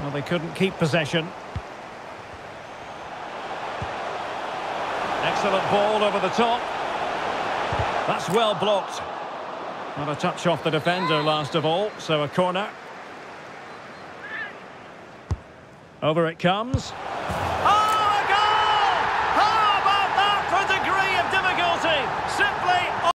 Well, they couldn't keep possession. Excellent ball over the top. That's well blocked. Not a touch off the defender last of all, so a corner. Over it comes. Oh,